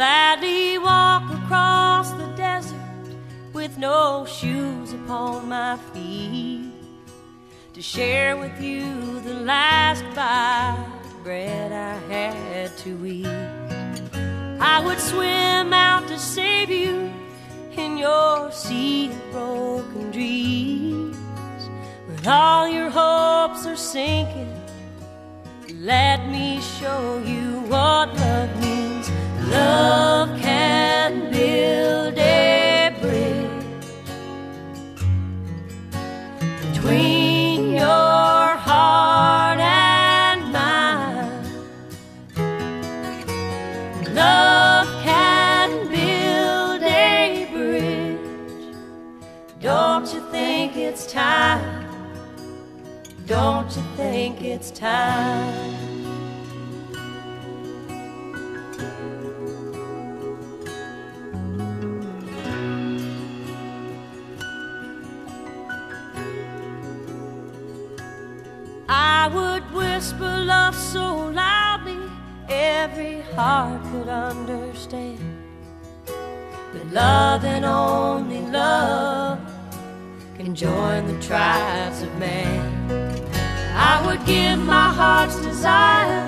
gladly walk across the desert with no shoes upon my feet to share with you the last bite of bread I had to eat. I would swim out to save you in your sea of broken dreams. when all your hopes are sinking. Let me show you what love means. Love can build a bridge between your heart and mine. Love can build a bridge. Don't you think it's time? Don't you think it's time? Whisper love so loudly every heart could understand. That love and only love can join the tribes of man. I would give my heart's desire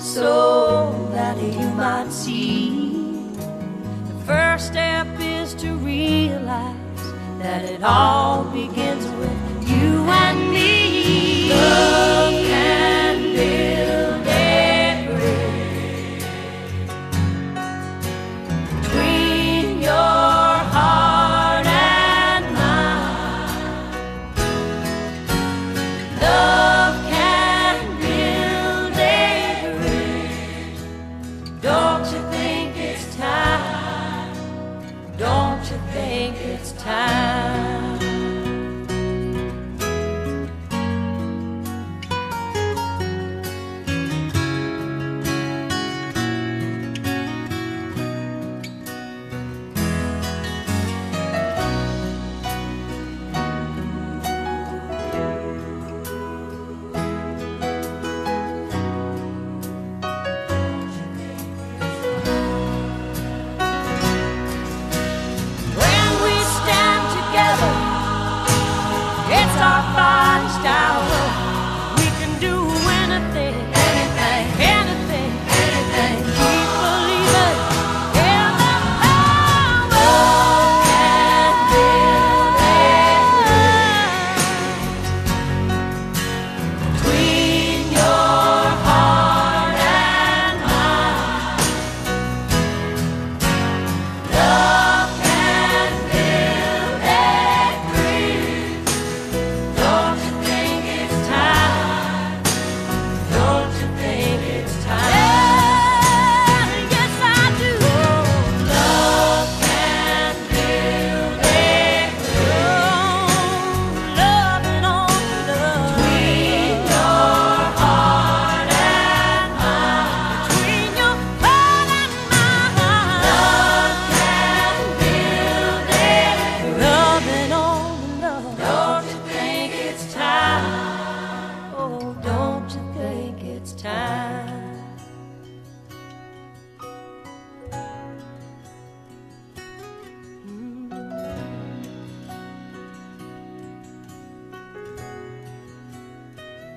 so that you might see. The first step is to realize that it all begins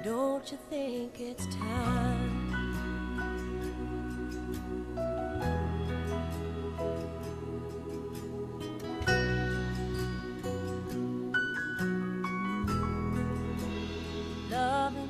Don't you think it's time? Love.